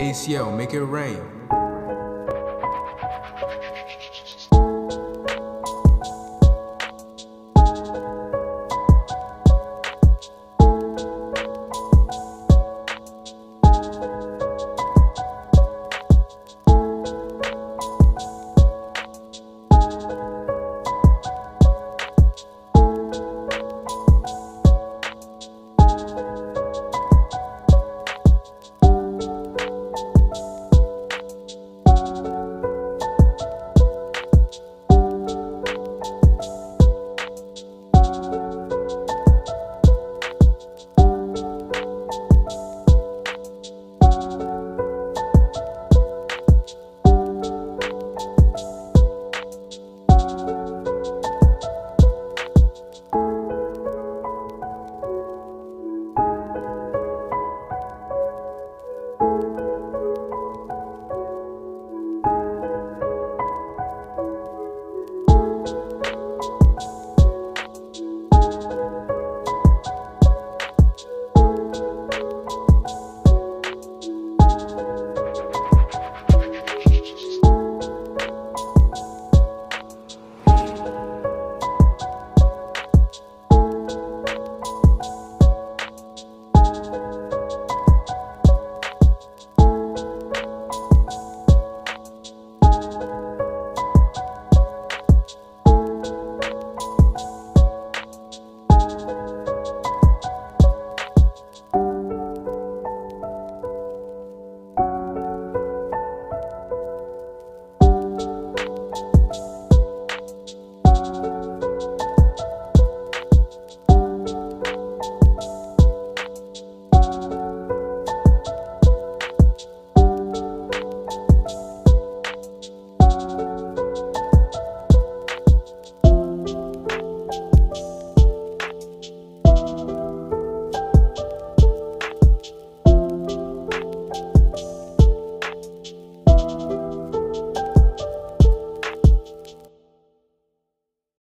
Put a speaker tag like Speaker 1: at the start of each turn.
Speaker 1: ACL, make it rain.